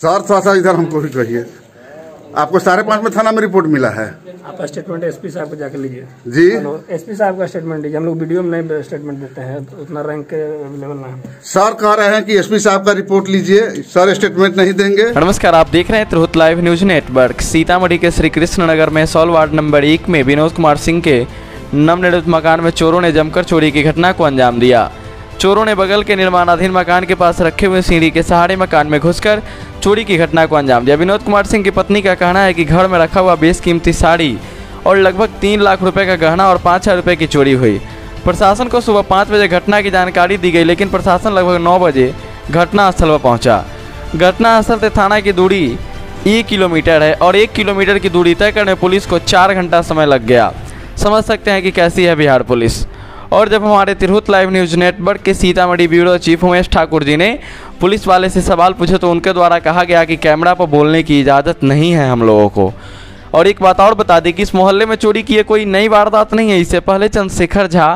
Sir थोड़ा सा इधर हमको भी कहिए। आपको साढ़े पाँच में थाना में रिपोर्ट मिला है? आप स्टेटमेंट एसपी साहब को जाकर लीजिए। जी। एसपी साहब का स्टेटमेंट लीजिए। हम लोग वीडियो में नहीं स्टेटमेंट देते हैं तो उतना रैंक के अवेलेबल ना है। सर कह रहे हैं कि एसपी साहब का रिपोर्ट लीजिए। सर स्टेटमेंट नहीं देंगे। नमस्कार आप देख रहे हैं Tirhut live news network. Sitamarhi के श्री कृष्ण नगर में सौल वार्ड नंबर एक में विनोद कुमार सिंह के नवनिर्मित मकान में चोरों ने जमकर चोरी की घटना को अंजाम दिया। चोरों ने बगल के निर्माणाधीन मकान के पास रखे हुए सीढ़ी के सहारे मकान में घुसकर चोरी की घटना को अंजाम दिया। विनोद कुमार सिंह की पत्नी का कहना है कि घर में रखा हुआ बेशकीमती साड़ी और लगभग तीन लाख रुपए का गहना और पाँच हज़ार रुपये की चोरी हुई। प्रशासन को सुबह पाँच बजे घटना की जानकारी दी गई, लेकिन प्रशासन लगभग नौ बजे घटनास्थल पर पहुँचा। घटनास्थल से थाना की दूरी एक किलोमीटर है और एक किलोमीटर की दूरी तय करने पुलिस को चार घंटा समय लग गया। समझ सकते हैं कि कैसी है बिहार पुलिस। और जब हमारे तिरहुत लाइव न्यूज़ नेटवर्क के सीतामढ़ी ब्यूरो चीफ उमेश ठाकुर जी ने पुलिस वाले से सवाल पूछे तो उनके द्वारा कहा गया कि कैमरा पर बोलने की इजाज़त नहीं है हम लोगों को। और एक बात और बता दें कि इस मोहल्ले में चोरी की कोई नई वारदात नहीं है। इससे पहले चंद्रशेखर झा,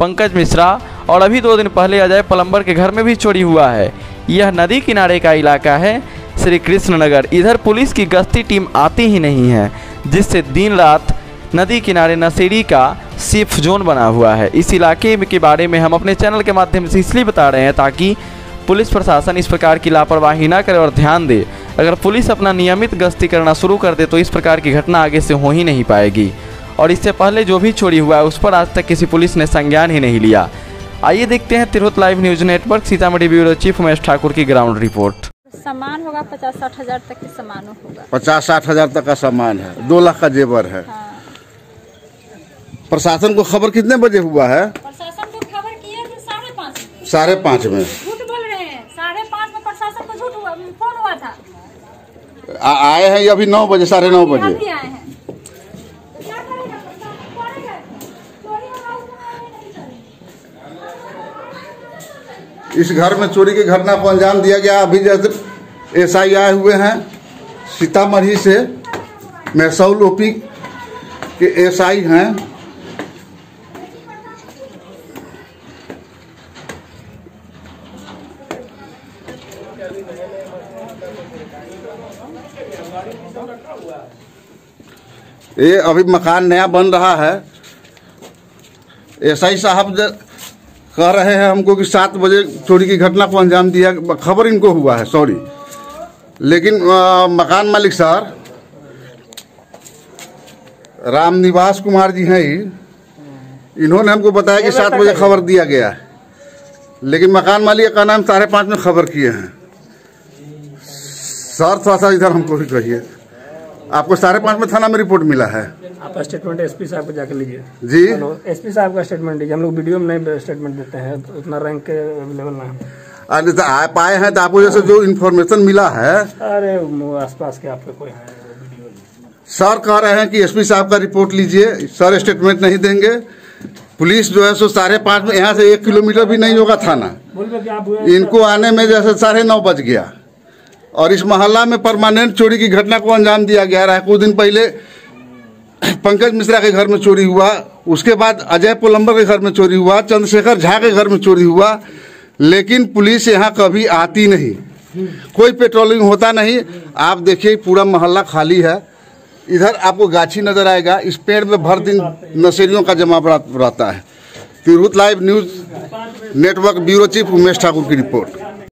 पंकज मिश्रा और अभी दो दिन पहले अजय पलम्बर के घर में भी चोरी हुआ है। यह नदी किनारे का इलाका है, श्री कृष्ण नगर इधर पुलिस की गश्ती टीम आती ही नहीं है, जिससे दिन रात नदी किनारे नशेड़ी का सेफ़ जोन बना हुआ है। इस इलाके के बारे में हम अपने चैनल के माध्यम से इसलिए बता रहे हैं ताकि पुलिस प्रशासन इस प्रकार की लापरवाही ना करे और ध्यान दे। अगर पुलिस अपना नियमित गश्ती करना शुरू कर दे तो इस प्रकार की घटना आगे से हो ही नहीं पाएगी। और इससे पहले जो भी चोरी हुआ है उस पर आज तक किसी पुलिस ने संज्ञान ही नहीं लिया। आइए देखते हैं Tirhut live news network Sitamarhi bureau chief Umesh Thakur की ग्राउंड रिपोर्ट। सामान होगा पचास साठ हज़ार तक के सामान होगा। पचास साठ हज़ार तक का सामान है दो लाख का जेवर है। हाँ। प्रशासन को खबर कितने बजे हुआ है? प्रशासन को खबर किए थे साढ़े पाँच में साढ़े पाँच में। झूठ बोल रहे हैं। साढ़े पाँच में प्रशासन को झूठ हुआ फ़ोन हुआ था। आ, आए हैं अभी नौ बजे साढ़े नौ बजे? आए हैं। इस घर में चोरी की घटना को अंजाम दिया गया। अभी जैसे एस आई आए हुए हैं सीतामढ़ी से महसौल ओपी के एस आई हैं। ये अभी मकान नया बन रहा है। एस आई साहब कह रहे हैं हमको कि सात बजे चोरी की घटना को अंजाम दिया खबर इनको हुआ है सॉरी लेकिन अ, मकान मालिक सर राम निवास कुमार जी हैं ही इन्होंने हमको बताया कि सात बजे खबर दिया गया है। लेकिन मकान मालिक का नाम साढ़े पाँच में खबर किए हैं। सर थोड़ा सा इधर हमको भी कहिए आपको साढ़े पाँच में थाना में रिपोर्ट मिला है। आप स्टेटमेंट एसपी साहब को जाकर लीजिए। जी। एसपी साहब का स्टेटमेंट लीजिए। हम लोग वीडियो में नहीं स्टेटमेंट देते हैं तो उतना रैंक के अवेलेबल ना है। अरे तो आप आए हैं तो आपको जैसे जो इन्फॉर्मेशन मिला है। अरे आसपास के आपके कोई है सर कह रहे हैं कि एसपी साहब का रिपोर्ट लीजिए। सर स्टेटमेंट नहीं देंगे। पुलिस जो है सो साढ़े पाँच में यहाँ से एक किलोमीटर भी नहीं होगा थाना। इनको आने में जैसे साढ़े नौ बज गया। और इस मोहल्ला में परमानेंट चोरी की घटना को अंजाम दिया गया रहा है। कुछ दिन पहले पंकज मिश्रा के घर में चोरी हुआ, उसके बाद अजय पोलम्बर के घर में चोरी हुआ, चंद्रशेखर झा के घर में चोरी हुआ, लेकिन पुलिस यहाँ कभी आती नहीं। कोई पेट्रोलिंग होता नहीं। आप देखिए, पूरा मोहल्ला खाली है। इधर आपको गाछी नज़र आएगा, इस पेड़ में भर दिन नशेरियों का जमा रहता है। Tirhut live news network bureau chief Umesh Thakur की रिपोर्ट।